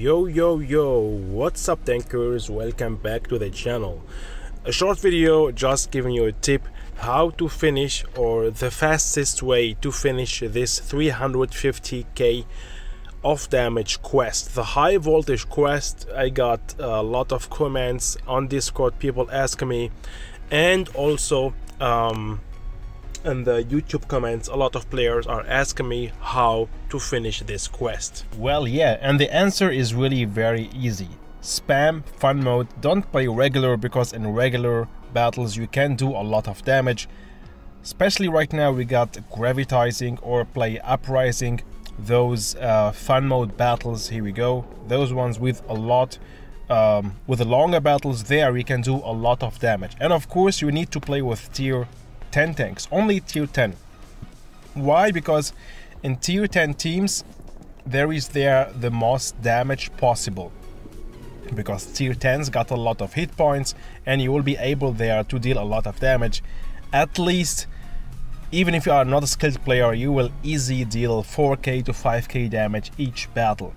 Yo yo yo, what's up tankers, welcome back to the channel. A short video just giving you a tip how to finish or the fastest way to finish this 350k off damage quest. The high voltage quest, I got a lot of comments on Discord, people ask me and also um, in the YouTube comments, a lot of players are asking me how to finish this quest. Well, yeah, and the answer is really very easy. Spam fun mode, don't play regular because in regular battles you can do a lot of damage. Especially right now we got gravitizing or play uprising, those uh, fun mode battles, here we go. Those ones with a lot um, with the longer battles there we can do a lot of damage and of course you need to play with tier 10 tanks, only tier 10. Why? Because in tier 10 teams, there is there the most damage possible. Because tier 10s got a lot of hit points and you will be able there to deal a lot of damage. At least, even if you are not a skilled player, you will easily deal 4k to 5k damage each battle.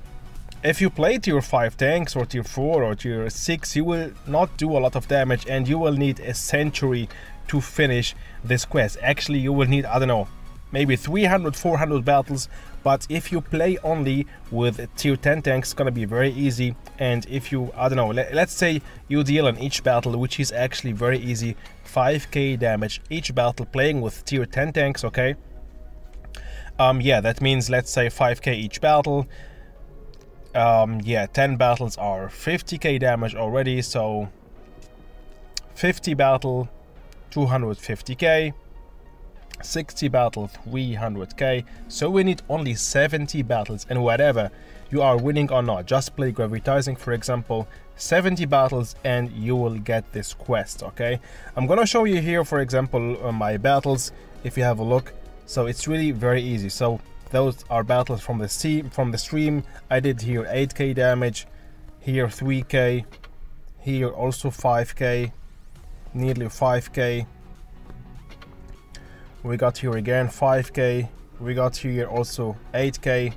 If you play tier 5 tanks or tier 4 or tier 6, you will not do a lot of damage and you will need a century to finish this quest. Actually, you will need, I don't know, maybe 300, 400 battles, but if you play only with tier 10 tanks, it's gonna be very easy. And if you, I don't know, let, let's say you deal in each battle, which is actually very easy, 5k damage each battle playing with tier 10 tanks, okay? Um, yeah, that means let's say 5k each battle. Um, yeah, 10 battles are 50k damage already, so 50 battle 250k 60 battle 300k so we need only 70 battles and whatever you are winning or not. Just play gravitizing for example 70 battles and you will get this quest okay? I'm gonna show you here for example uh, my battles if you have a look. So it's really very easy. So those are battles from the sea from the stream. I did here 8k damage here 3k here also 5k nearly 5k we got here again 5k we got here also 8k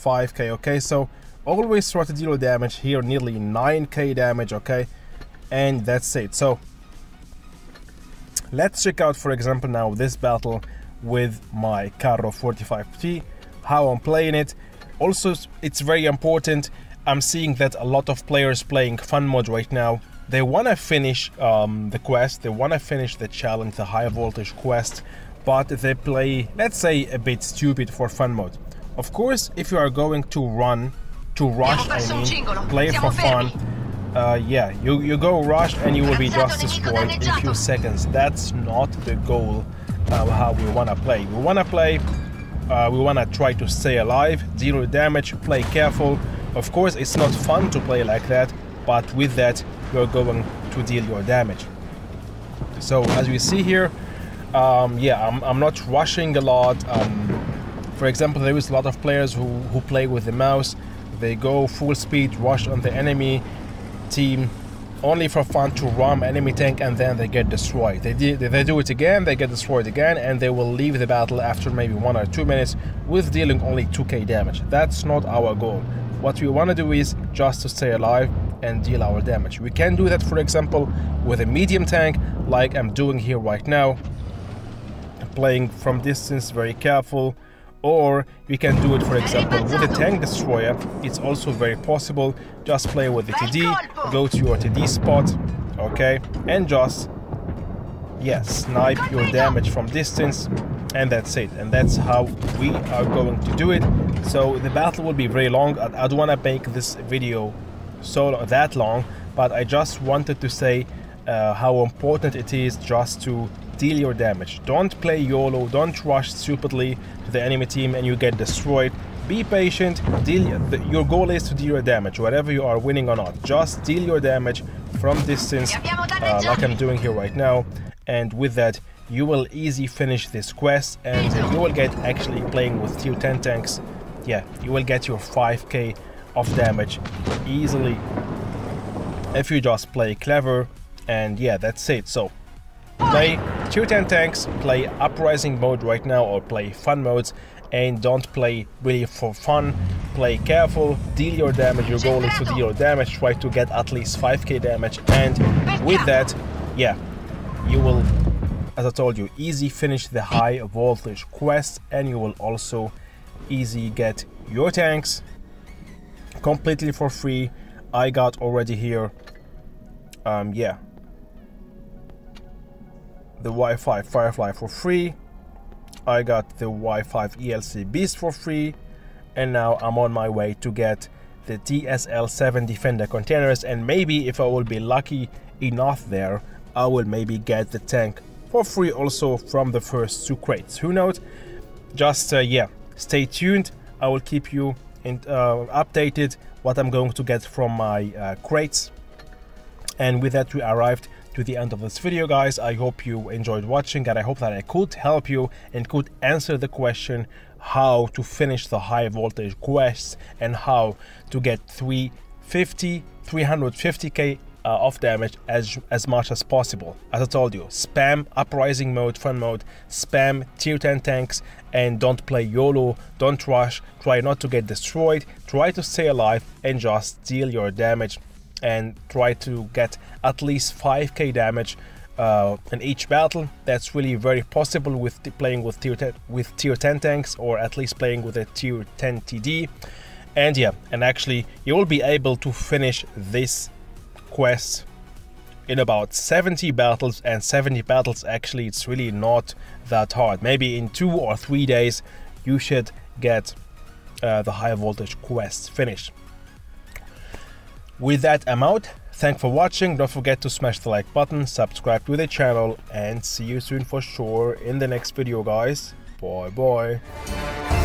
5k okay? So always try to deal damage here nearly 9k damage okay? And that's it. So let's check out for example now this battle with my Carro 45T how I'm playing it. Also it's very important. I'm seeing that a lot of players playing fun mode right now they want to finish um, the quest, they want to finish the challenge, the high voltage quest, but they play, let's say, a bit stupid for fun mode. Of course, if you are going to run, to rush, I mean, play for fun, uh, yeah, you, you go rush and you will be just destroyed in few seconds. That's not the goal uh, how we want to play. We want to play, uh, we want to try to stay alive, deal damage, play careful. Of course, it's not fun to play like that, but with that, you're going to deal your damage. So as we see here, um, yeah, I'm, I'm, not rushing a lot. Um, for example, there is a lot of players who, who play with the mouse. They go full speed, rush on the enemy team, only for fun to ram enemy tank and then they get destroyed. They, they do it again, they get destroyed again, and they will leave the battle after maybe one or two minutes with dealing only 2k damage. That's not our goal. What we want to do is just to stay alive and deal our damage. We can do that, for example, with a medium tank, like I'm doing here right now, playing from distance, very careful, or we can do it, for example, with a tank destroyer. It's also very possible. Just play with the TD, go to your TD spot, okay, and just, yes, snipe your damage from distance, and that's it. And that's how we are going to do it. So the battle will be very long. I, I don't want to make this video so that long, but I just wanted to say uh, how important it is just to deal your damage. Don't play YOLO, don't rush stupidly to the enemy team and you get destroyed. Be patient, deal, the, your goal is to deal your damage, whatever you are winning or not. Just deal your damage from distance, uh, like I'm doing here right now, and with that, you will easy finish this quest and you will get actually playing with tier 10 tanks. Yeah, you will get your 5k of damage easily if you just play clever and yeah that's it so play tier 10 tanks play uprising mode right now or play fun modes and don't play really for fun play careful, deal your damage. Your goal is to deal your damage. Try to get at least 5k damage, and with that, yeah, you will, as I told you, easy finish the high voltage quest, and you will also easy get your tanks completely for free. I got already here, um, yeah, the Wi-Fi Firefly for free. I got the Wi-Fi ELC Beast for free. And now I'm on my way to get the TSL7 Defender containers. And maybe if I will be lucky enough there I will maybe get the tank for free also from the first two crates. Who knows? Just uh, yeah stay tuned. I will keep you in, uh, updated what I'm going to get from my uh, crates. And with that we arrived to the end of this video guys. I hope you enjoyed watching and i hope that i could help you and could answer the question how to finish the high voltage quests and how to get 350 350k uh, of damage as as much as possible as i told you spam uprising mode fun mode spam tier 10 tanks and don't play yolo don't rush try not to get destroyed try to stay alive and just deal your damage and try to get at least 5k damage uh, in each battle. That's really very possible with playing with tier 10, with tier 10 tanks or at least playing with a tier 10 TD. And yeah, and actually you will be able to finish this quest in about 70 battles and 70 battles actually it's really not that hard. Maybe in two or three days you should get uh, the high voltage quest finished. With that, I'm out. Thanks for watching. Don't forget to smash the like button, subscribe to the channel, and see you soon for sure in the next video, guys. Bye bye.